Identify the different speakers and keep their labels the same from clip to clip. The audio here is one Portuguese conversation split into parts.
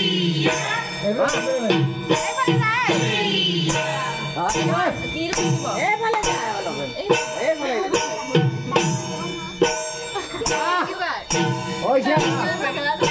Speaker 1: é panas é Oke.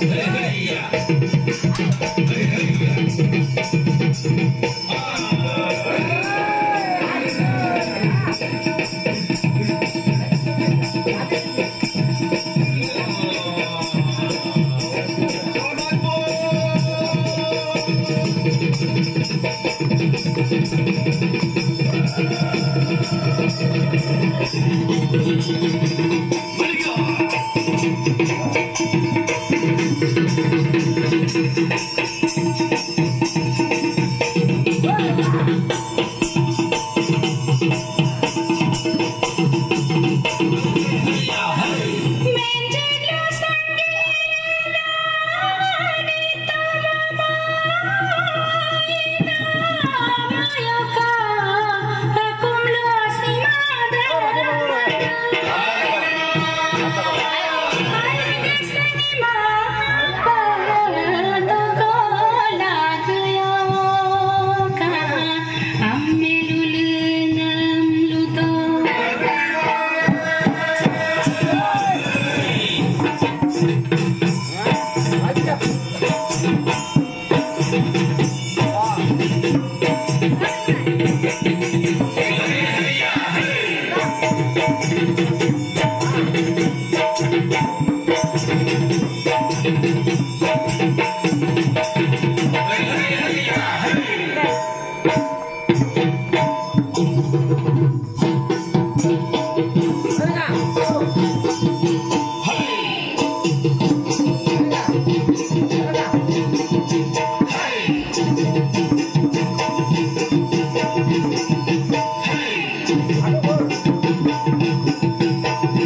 Speaker 2: Спасибо.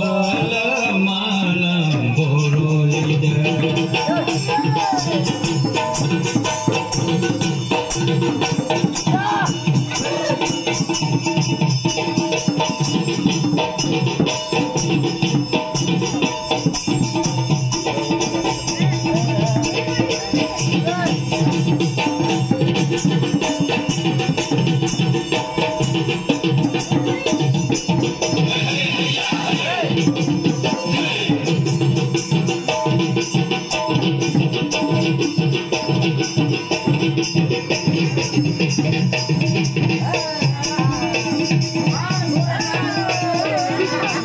Speaker 2: Mala.